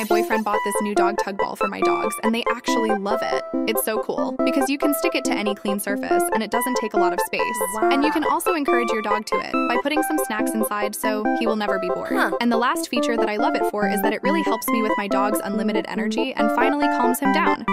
my boyfriend bought this new dog tug ball for my dogs, and they actually love it. It's so cool because you can stick it to any clean surface and it doesn't take a lot of space. Wow. And you can also encourage your dog to it by putting some snacks inside so he will never be bored. Huh. And the last feature that I love it for is that it really helps me with my dog's unlimited energy and finally calms him down.